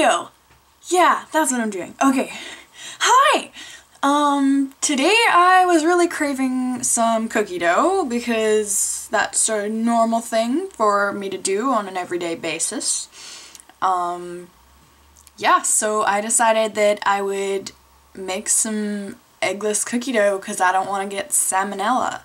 video. Yeah, that's what I'm doing. Okay. Hi! Um, today I was really craving some cookie dough because that's a normal thing for me to do on an everyday basis. Um, yeah, so I decided that I would make some eggless cookie dough because I don't want to get salmonella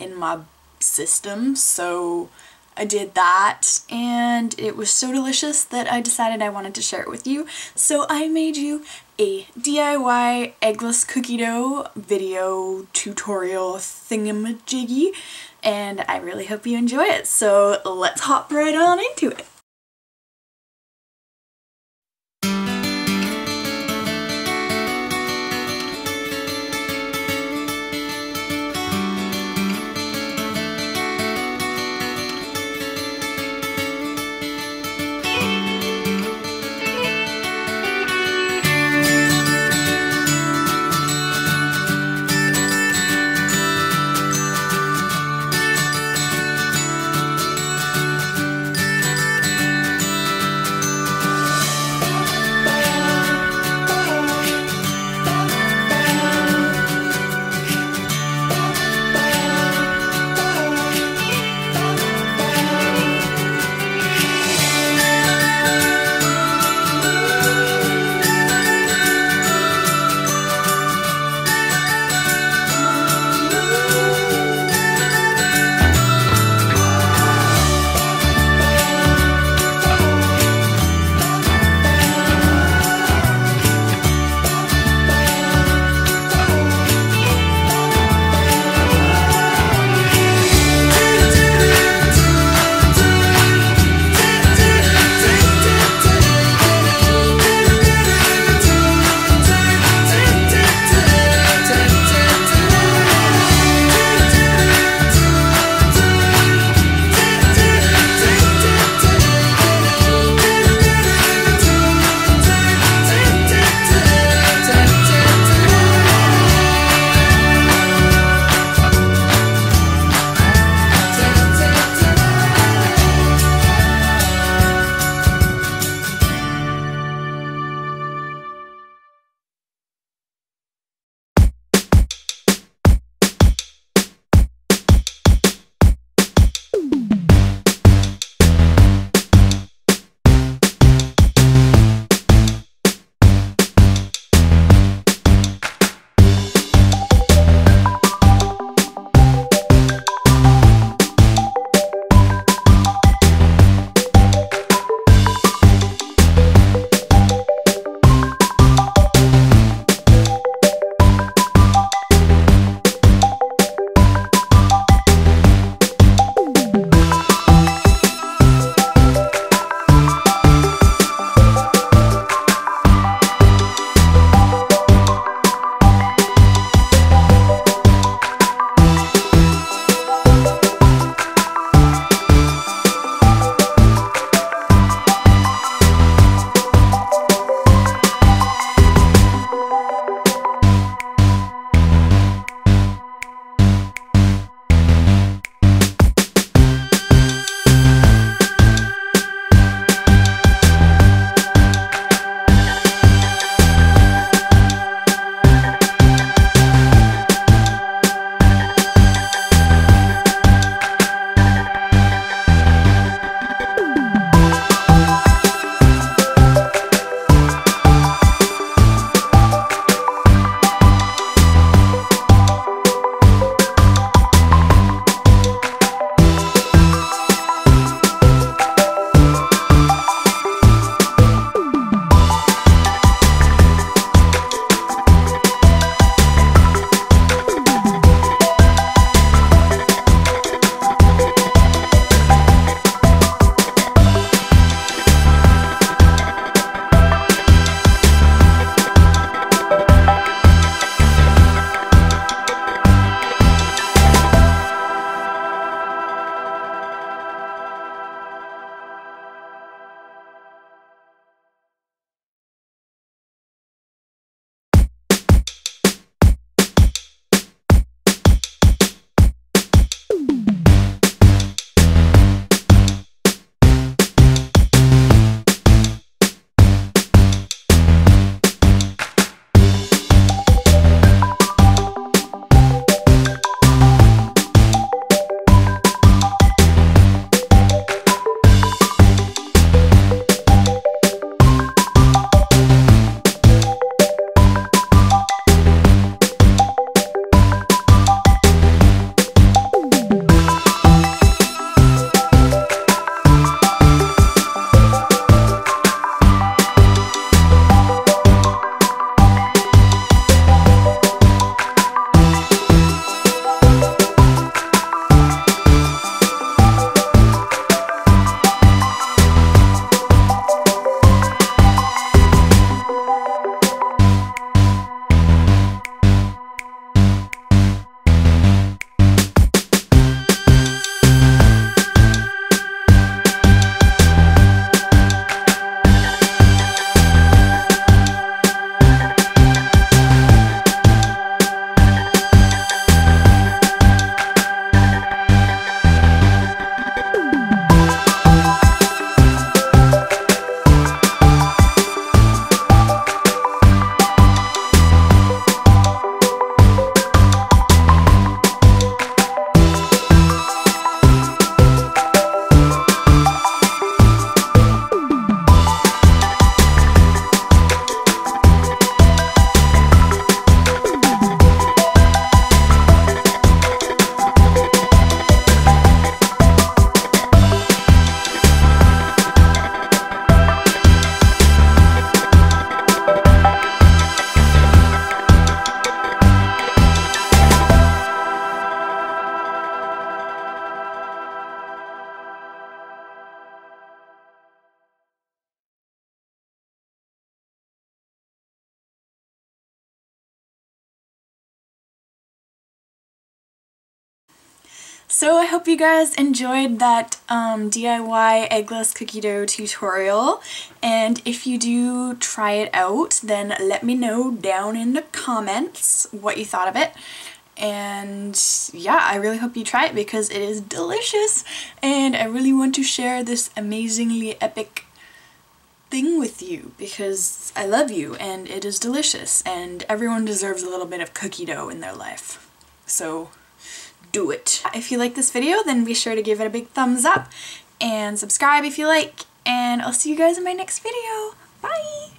in my system, so I did that and it was so delicious that I decided I wanted to share it with you. So I made you a DIY eggless cookie dough video tutorial thingamajiggy and I really hope you enjoy it. So let's hop right on into it. So I hope you guys enjoyed that um, DIY eggless cookie dough tutorial. And if you do try it out then let me know down in the comments what you thought of it. And yeah I really hope you try it because it is delicious. And I really want to share this amazingly epic thing with you because I love you and it is delicious and everyone deserves a little bit of cookie dough in their life. So do it. If you like this video then be sure to give it a big thumbs up and subscribe if you like and I'll see you guys in my next video. Bye!